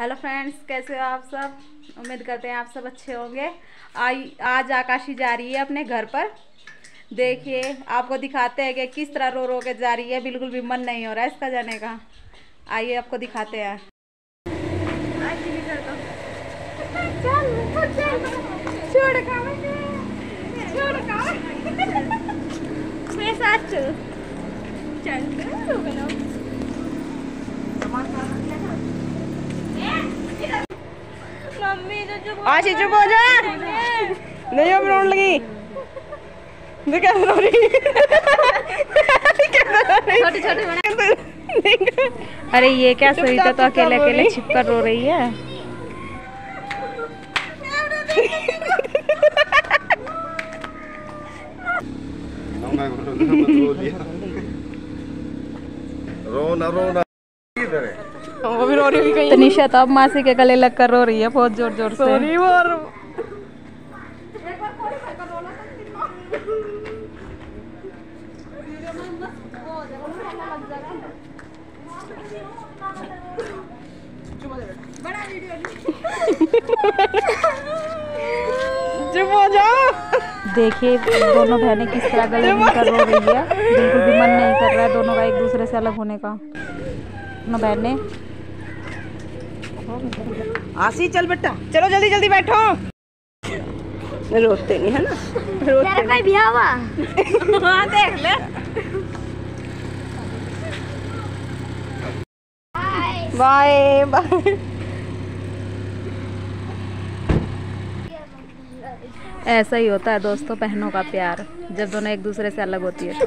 Hello friends कैसे हो आप सब? उम्मीद करते हैं आप सब अच्छे होंगे। आई, आज आकाशी जा रही है अपने घर पर। देखिए, आपको दिखाते हैं कि किस तरह रो रो के जा रही है। बिल्कुल भी मन नहीं हो रहा है इसका जाने का। आइए, आपको दिखाते हैं। चल। चल आशी चुप हो जा। नहीं अब रोन लगी। देख कैसे रो रही छोटे छोटे अरे ये क्या सरिता तो अकेले अकेले छिप कर रो रही है? रोना रोना। वो भी रो रही हुई कहीं तनिषा तो अब मासी के गले लग कर रो रही है बहुत ज़ोर ज़ोर से। सोनी वो और चुप हो जाओ देखिए दोनों बहनें किस तरह गले मिलकर रो रही है। बिल्कुल भी मन नहीं कर रहा है दोनों का एक दूसरे से अलग होने का। दोनों बहनें आशी चल बेटा। चलो जल्दी जल्दी बैठो। रोते नहीं है ना? रोते नहीं। भी हवा हाँ देख ले। Bye bye. ऐसा ही होता है दोस्तों बहनों का प्यार जब दोनों एक दूसरे से अलग होती है। तो